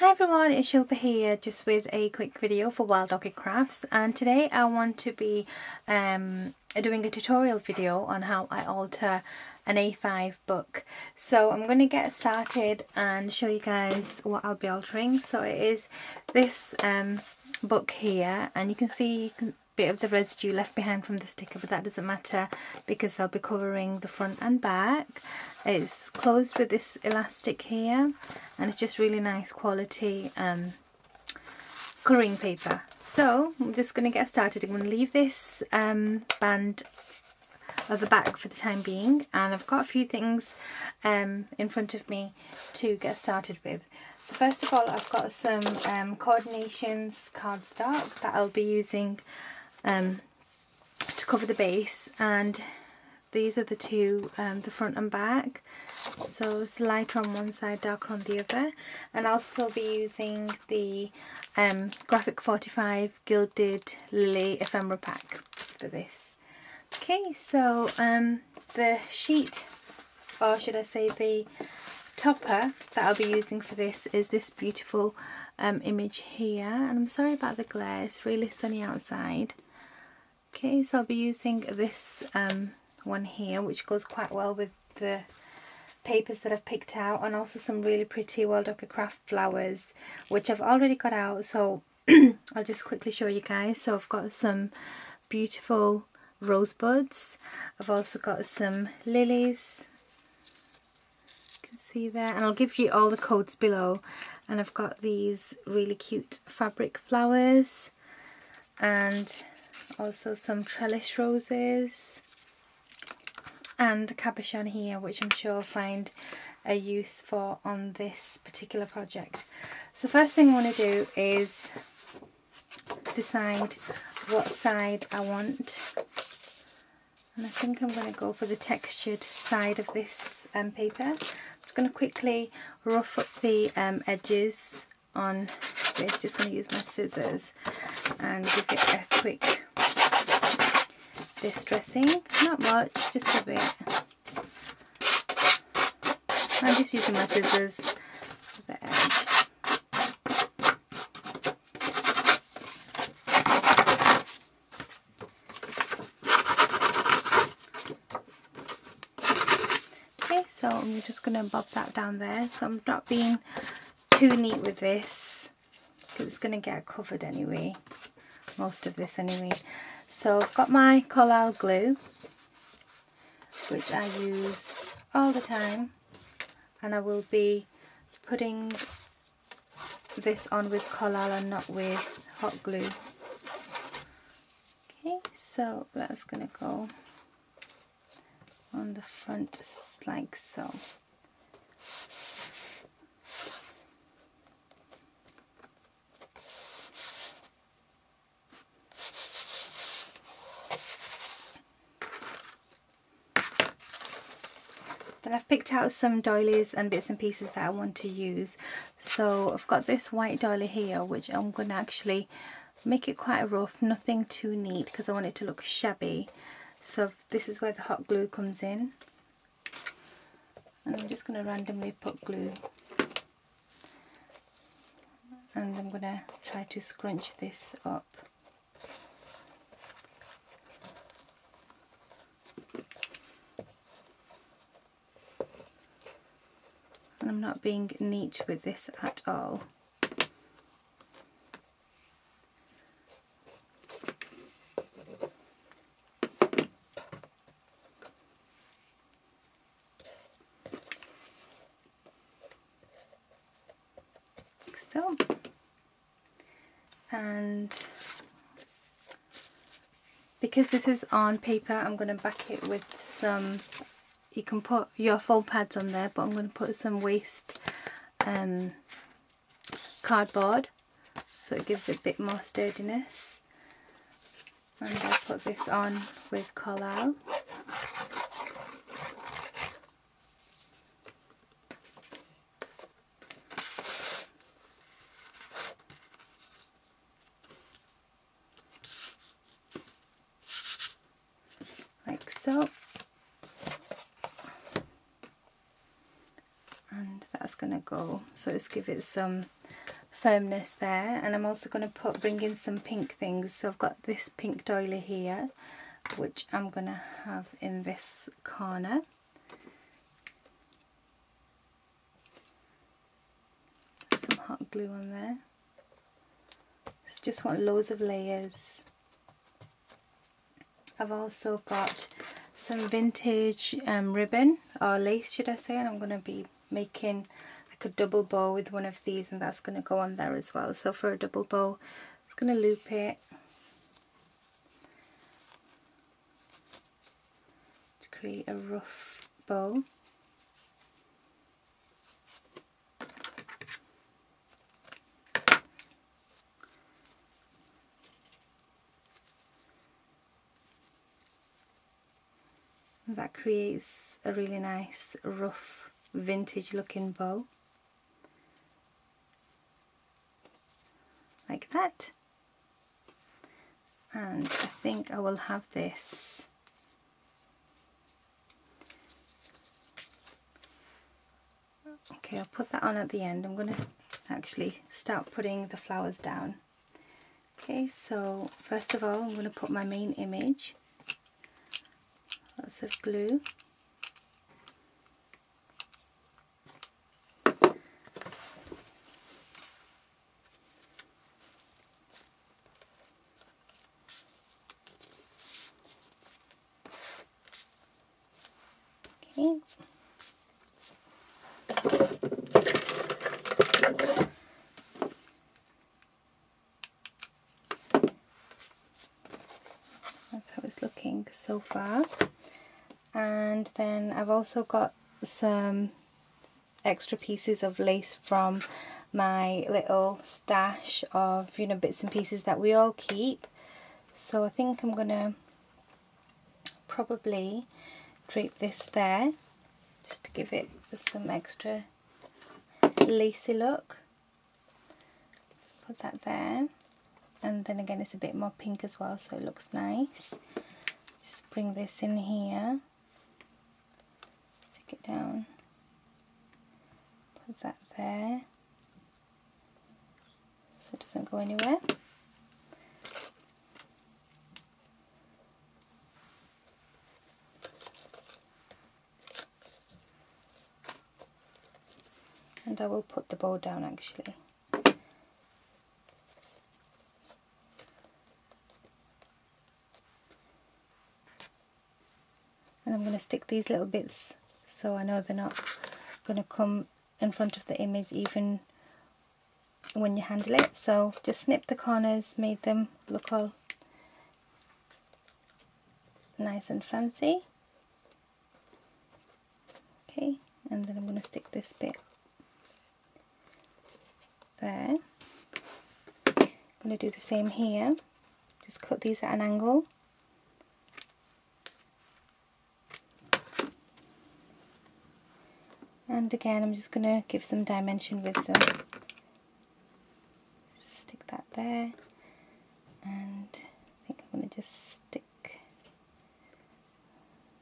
Hi everyone, it's Shilpa here just with a quick video for Wild Orchid Crafts and today I want to be um, doing a tutorial video on how I alter an A5 book. So I'm going to get started and show you guys what I'll be altering. So it is this um, book here and you can see bit of the residue left behind from the sticker but that doesn't matter because I'll be covering the front and back. It's closed with this elastic here and it's just really nice quality um, colouring paper. So I'm just going to get started. I'm going to leave this um, band at the back for the time being and I've got a few things um, in front of me to get started with. So first of all I've got some um, Core'dinations cardstock that I'll be using um, to cover the base and these are the two, um, the front and back. So it's lighter on one side, darker on the other. And I'll also be using the um, Graphic 45 Gilded Lily ephemera pack for this. Okay, so um, the sheet, or should I say the topper that I'll be using for this is this beautiful um, image here. And I'm sorry about the glare, it's really sunny outside. Okay, so I'll be using this um, one here which goes quite well with the papers that I've picked out and also some really pretty Wild Orchid Craft flowers which I've already got out so I'll just quickly show you guys. So I've got some beautiful rosebuds. I've also got some lilies. You can see there and I'll give you all the codes below and I've got these really cute fabric flowers and also some trellis roses and cabochon here which I'm sure I'll find a use for on this particular project. So first thing I want to do is decide what side I want and I think I'm going to go for the textured side of this um, paper. I'm just going to quickly rough up the um, edges on this, just going to use my scissors and give it a quick distressing, not much, just a bit. I'm just using my scissors for the. Okay, so I'm just going to bob that down there. So I'm not being too neat with this because it's going to get covered anyway. Most of this anyway. So I've got my Collall glue, which I use all the time, and I will be putting this on with Collall and not with hot glue. Okay, so that's going to go on the front like so. Then I've picked out some doilies and bits and pieces that I want to use. So I've got this white doily here which I'm going to actually make it quite rough, nothing too neat because I want it to look shabby. So this is where the hot glue comes in. And I'm just going to randomly put glue. And I'm going to try to scrunch this up. I'm not being neat with this at all. so and because this is on paper I'm going to back it with some you can put your fold pads on there but I'm going to put some waste um, cardboard so it gives it a bit more sturdiness. And I'll put this on with Collall like so that's gonna go. So let's give it some firmness there. And I'm also going to put bring in some pink things. So I've got this pink doily here which I'm going to have in this corner. Some hot glue on there. So just want loads of layers. I've also got some vintage um, ribbon or lace should I say and I'm going to be making like a double bow with one of these and that's going to go on there as well. So for a double bow I'm going to loop it. To create a rough bow. That creates a really nice rough vintage looking bow. Like that. And I think I will have this. Okay I'll put that on at the end. I'm going to actually start putting the flowers down. Okay so first of all I'm going to put my main image. Lots of glue. Okay. That's how it's looking so far and then I've also got some extra pieces of lace from my little stash of you know bits and pieces that we all keep so I think I'm gonna probably drape this there just to give it some extra lacy look. Put that there. And then again it's a bit more pink as well so it looks nice. Just bring this in here. Stick it down. Put that there. So it doesn't go anywhere. And I will put the bow down actually. and I'm going to stick these little bits so I know they're not going to come in front of the image even when you handle it so just snip the corners made them look all nice and fancy okay and then I'm going to stick this bit there. I'm going to do the same here. Just cut these at an angle. And again I'm just going to give some dimension with them. Stick that there. And I think I'm going to just stick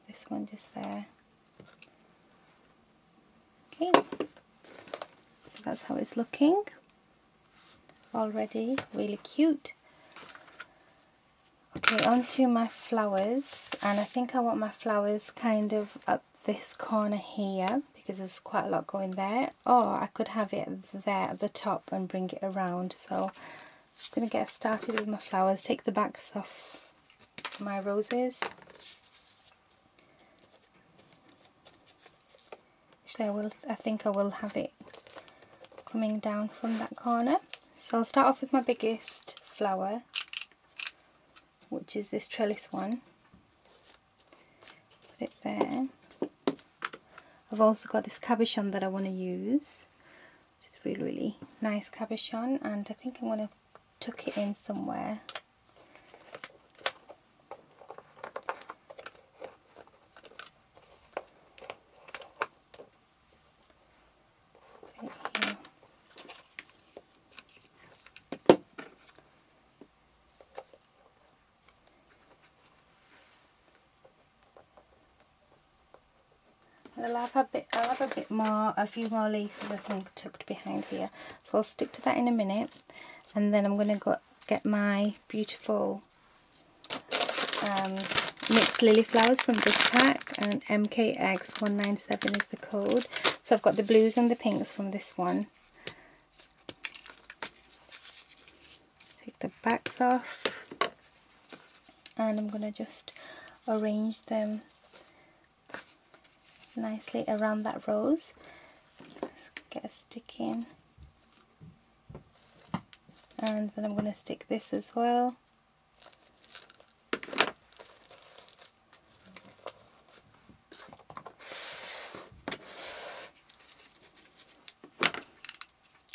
this one just there. Okay. So that's how it's looking already. Really cute. Okay onto my flowers. And I think I want my flowers kind of up this corner here because there's quite a lot going there. Or I could have it there at the top and bring it around. So I'm going to get started with my flowers. Take the backs off my roses. Actually I will I think I will have it coming down from that corner so I'll start off with my biggest flower which is this trellis one. Put it there. I've also got this cabochon that I want to use which is really really nice cabochon and I think I'm going to tuck it in somewhere I'll have a bit I'll have a bit more a few more laces I think tucked behind here. So I'll stick to that in a minute. And then I'm going to go get my beautiful um, mixed lily flowers from this pack. And MKX197 is the code. So I've got the blues and the pinks from this one. Take the backs off. And I'm going to just arrange them nicely around that rose. get a stick in. And then I'm going to stick this as well.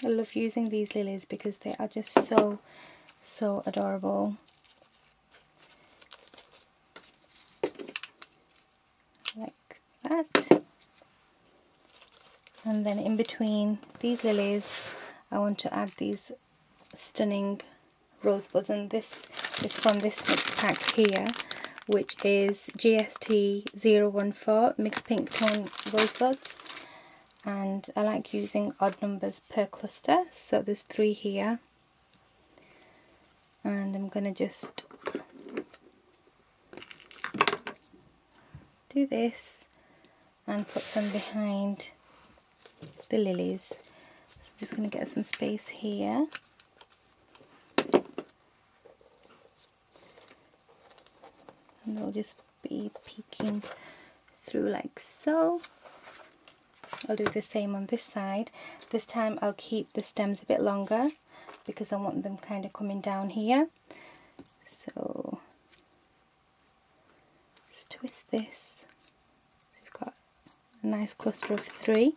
I love using these lilies because they are just so, so adorable. that and then in between these lilies I want to add these stunning rosebuds. And this is from this mix pack here which is GST 014 mixed pink tone rosebuds. And I like using odd numbers per cluster. So there's three here. And I'm going to just do this and put them behind the lilies. So just going to get some space here. And they'll just be peeking through like so. I'll do the same on this side. This time I'll keep the stems a bit longer because I want them kind of coming down here. So, let's twist this So you've got a nice cluster of three.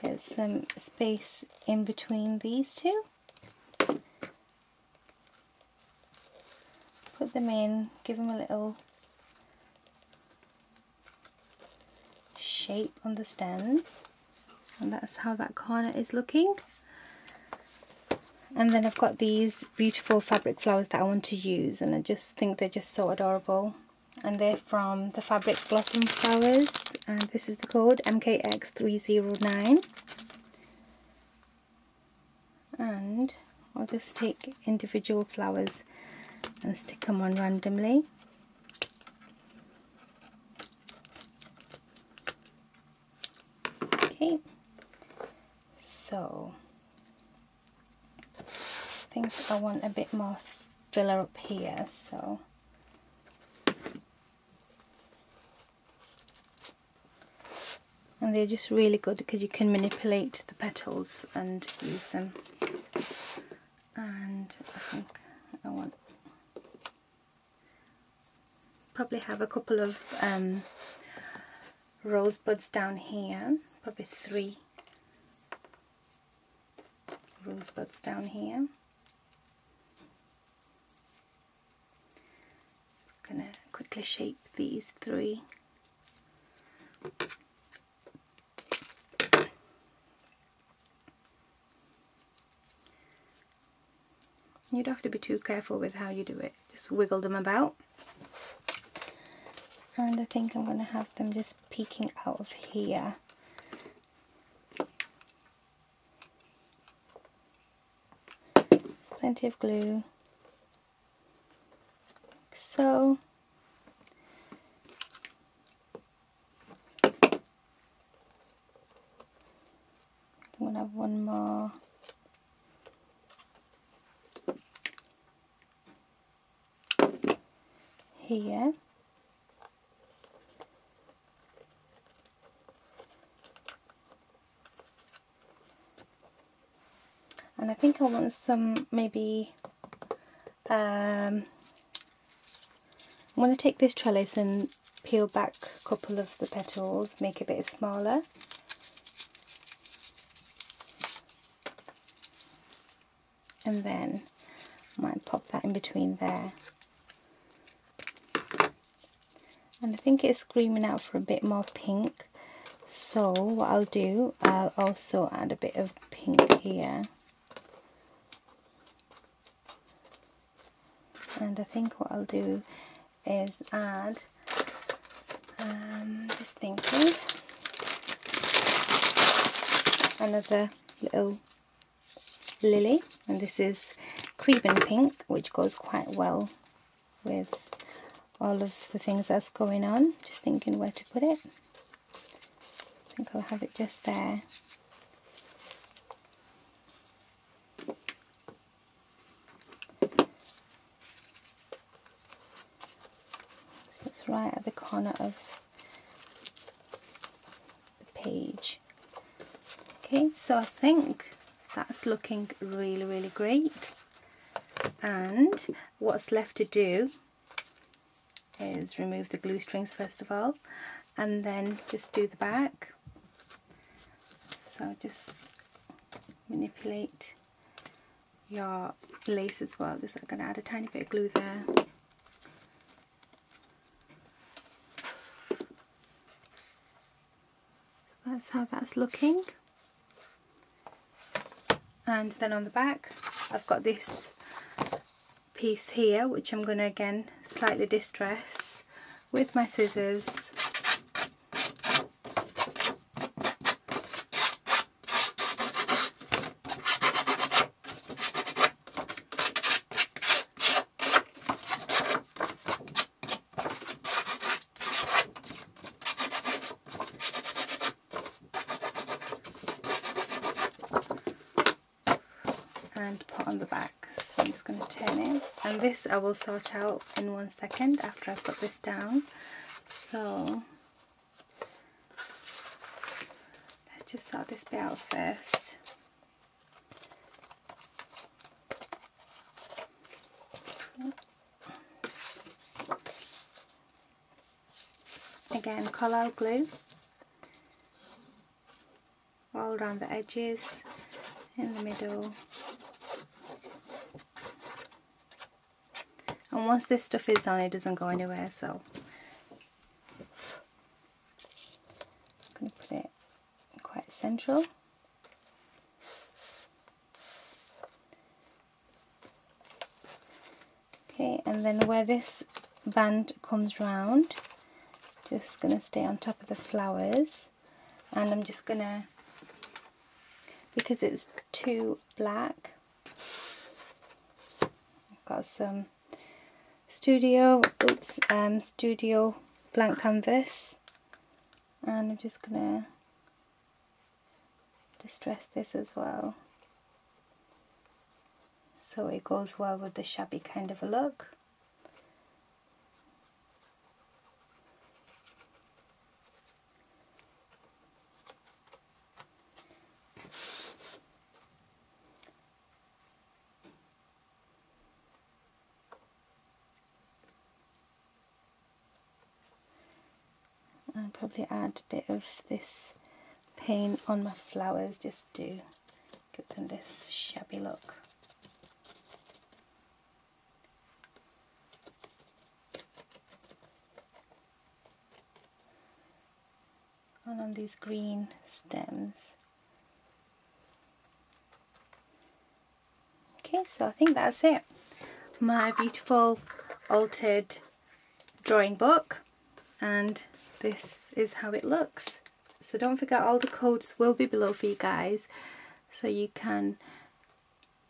Get some space in between these two. Put them in, give them a little shape on the stems and that's how that corner is looking. And then I've got these beautiful fabric flowers that I want to use. And I just think they're just so adorable and they're from the Fabric Blossom Flowers. And this is the code MKX309 and I'll just take individual flowers and stick them on randomly. Okay. So I think I want a bit more filler up here so and they're just really good because you can manipulate the petals and use them. And I think I want probably have a couple of um, rosebuds down here. Probably three rosebuds down here. I'm gonna quickly shape these three You don't have to be too careful with how you do it. Just wiggle them about. And I think I'm going to have them just peeking out of here. Plenty of glue. Like so. I'm going to have one more here. And I think I want some maybe um, I'm going to take this trellis and peel back a couple of the petals make it a bit smaller. And then I might pop that in between there and I think it's screaming out for a bit more pink so what I'll do I'll also add a bit of pink here and I think what I'll do is add Um, just thinking. Another little lily, and this is Creban Pink, which goes quite well with all of the things that's going on. Just thinking where to put it. I think I'll have it just there. It's right at the corner of the page. Okay, so I think that's looking really, really great. And what's left to do is remove the glue strings first of all and then just do the back. So just manipulate your lace as well. Just I'm going to add a tiny bit of glue there. That's how that's looking. And then on the back I've got this piece here which I'm going to again slightly distress with my scissors and put on the back. So I'm just going to turn it. And this I will sort out in one second after I put this down. So let's just sort this bit out first. Again, Collall glue all around the edges, in the middle, and once this stuff is on it doesn't go anywhere so. I'm going to put it quite central. Okay and then where this band comes round just going to stay on top of the flowers. And I'm just going to because it's too black I've got some studio oops um, studio blank canvas. And I'm just gonna distress this as well. So it goes well with the shabby kind of a look and probably add a bit of this paint on my flowers just to give them this shabby look. And on these green stems. Okay, so I think that's it. My beautiful altered drawing book and this is how it looks. So don't forget all the codes will be below for you guys. So you can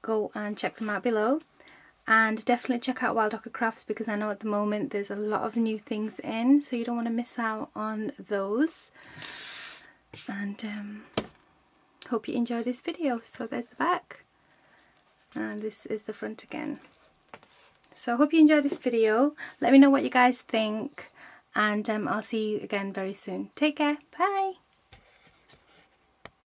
go and check them out below. And definitely check out Wild Orchid Crafts because I know at the moment there's a lot of new things in so you don't want to miss out on those. And um, hope you enjoy this video. So there's the back and this is the front again. So I hope you enjoy this video. Let me know what you guys think and um, I'll see you again very soon. Take care. Bye.